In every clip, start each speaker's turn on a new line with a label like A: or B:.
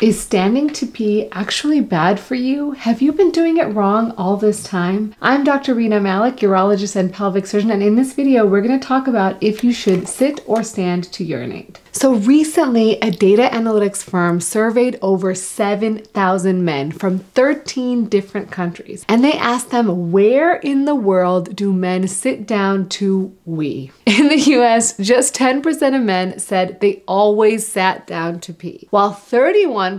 A: Is standing to pee actually bad for you? Have you been doing it wrong all this time? I'm Dr. Rena Malik, urologist and pelvic surgeon, and in this video, we're going to talk about if you should sit or stand to urinate. So recently, a data analytics firm surveyed over 7,000 men from 13 different countries, and they asked them where in the world do men sit down to wee? In the US, just 10% of men said they always sat down to pee, while 31%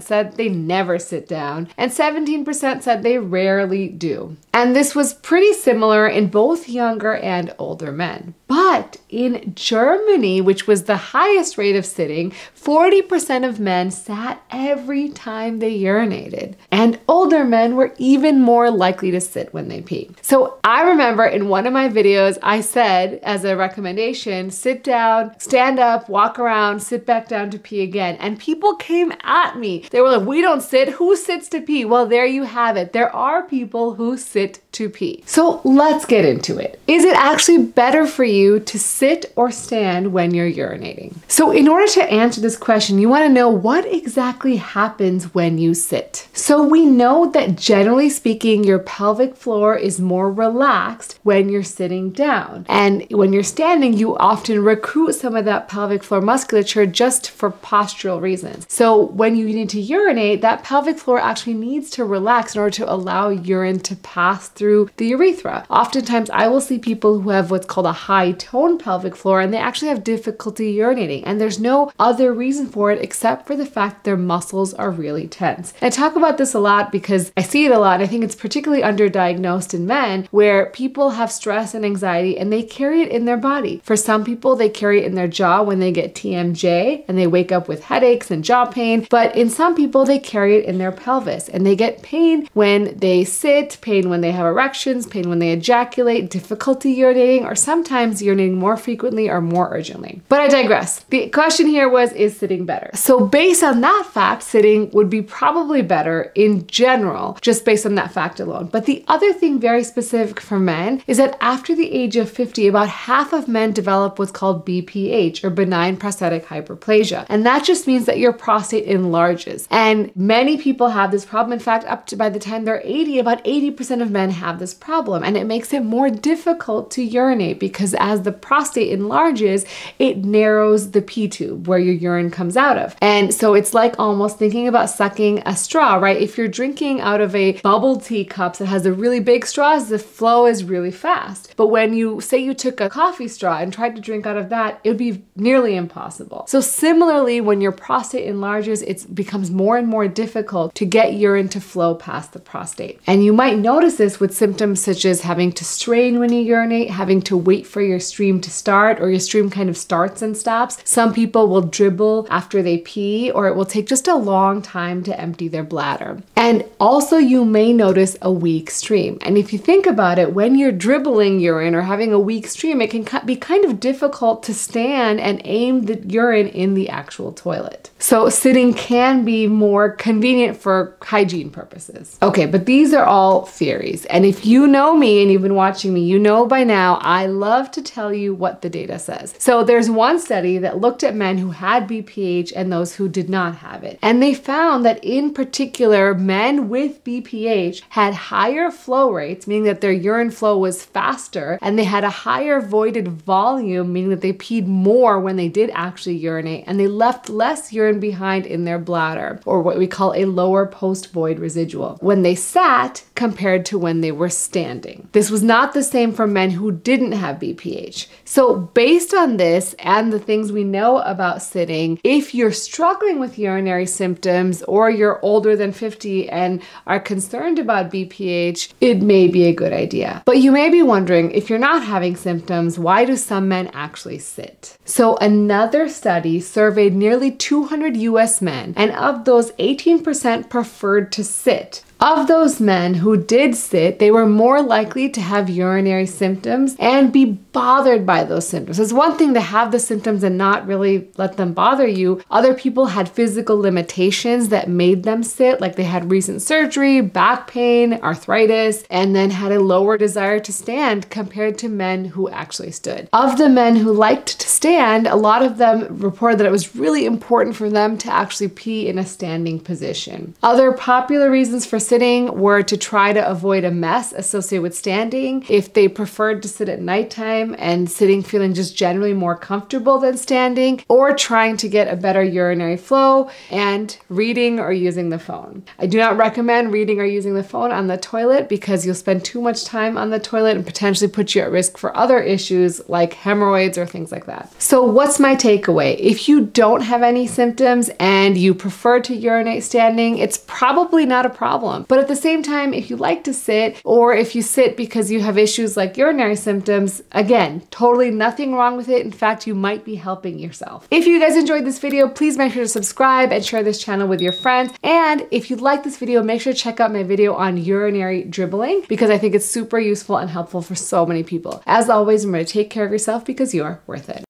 A: said they never sit down, and 17% said they rarely do. And this was pretty similar in both younger and older men. But in Germany, which was the highest rate of sitting, 40% of men sat every time they urinated. And older men were even more likely to sit when they pee. So I remember in one of my videos, I said as a recommendation sit down, stand up, walk around, sit back down to pee again. And people came at me. They were like, we don't sit. Who sits to pee? Well, there you have it. There are people who sit to pee. So let's get into it. Is it actually better for you to sit or stand when you're urinating? So in order to answer this question, you wanna know what exactly happens when you sit. So we know that generally speaking, your pelvic floor is more relaxed when you're sitting down. And when you're standing, you often recruit some of that pelvic floor musculature just for postural reasons. So when you need to urinate, that pelvic floor actually needs to relax in order to allow urine to pass through the urethra. Oftentimes, I will see people who have what's called a high tone pelvic floor and they actually have difficulty urinating. And there's no other reason for it except for the fact their muscles are really tense. I talk about this a lot because I see it a lot. I think it's particularly underdiagnosed in men where people have stress and anxiety and they carry it in their body. For some people, they carry it in their jaw when they get TMJ and they wake up with headaches and jaw pain. But in some people, they carry it in their pelvis and they get pain when they sit, pain when they have erections, pain when they ejaculate, difficulty urinating, or sometimes urinating more frequently or more urgently. But I digress. The question here was, is sitting better? So based on that fact, sitting would be probably better in general, just based on that fact alone. But the other thing very specific for men is that after the age of 50, about half of men develop what's called BPH or benign prostatic hyperplasia. And that just means that your prostate enlarges. And many people have this problem. In fact, up to by the time they're 80, about 80% of men have this problem and it makes it more difficult to urinate because as the prostate enlarges, it narrows the pee tube where your urine comes out of. And so it's like almost thinking about sucking a straw, right? If you're drinking out of a bubble tea cup that has a really big straws, the flow is really fast. But when you say you took a coffee straw and tried to drink out of that, it would be nearly impossible. So similarly, when your prostate enlarges, it becomes more and more difficult to get urine to flow past the prostate. And you might notice this with symptoms such as having to strain when you urinate, having to wait for your stream to start, or your stream kind of starts and stops. Some people will dribble after they pee, or it will take just a long time to empty their bladder. And also, you may notice a weak stream. And if you think about it, when you're dribbling urine or having a weak stream, it can be kind of difficult to stand and aim the urine in the actual toilet. So, sitting can be more convenient for hygiene purposes. Okay, but these are all theories. And if you know me and you've been watching me, you know by now I love to tell you what the data says. So there's one study that looked at men who had BPH and those who did not have it. And they found that in particular, men with BPH had higher flow rates, meaning that their urine flow was faster, and they had a higher voided volume, meaning that they peed more when they did actually urinate, and they left less urine behind in their bladder, or what we call a lower post void residual, when they sat compared to when they were standing. This was not the same for men who didn't have BPH. So, based on this and the things we know about sitting, if you're struggling with urinary symptoms or you're older than 50 and are concerned about BPH, it may be a good idea. But you may be wondering if you're not having symptoms, why do some men actually sit? So, another study surveyed nearly 200 US men, and of those, 18% preferred to sit Of those men who did sit, they were more likely to have urinary symptoms and be bothered by those symptoms. It's one thing to have the symptoms and not really let them bother you. Other people had physical limitations that made them sit, like they had recent surgery, back pain, arthritis, and then had a lower desire to stand compared to men who actually stood. Of the men who liked to stand, a lot of them reported that it was really important for them to actually pee in a standing position. Other popular reasons for sitting were to try to avoid a mess associated with standing. If they preferred to sit at nighttime and sitting feeling just generally more comfortable than standing, or trying to get a better urinary flow and reading or using the phone. I do not recommend reading or using the phone on the toilet because you'll spend too much time on the toilet and potentially put you at risk for other issues like hemorrhoids or things like that. So, what's my takeaway? If you don't have any symptoms and you prefer to urinate standing, it's probably not a problem. But at the same time, if you like to sit or if you sit because you have issues like urinary symptoms, again, totally nothing wrong with it. In fact, you might be helping yourself. If you guys enjoyed this video, please make sure to subscribe and share this channel with your friends. And if you like this video, make sure to check out my video on urinary dribbling because I think it's super useful and helpful for so many people. As always, remember to take care of yourself because you're worth it.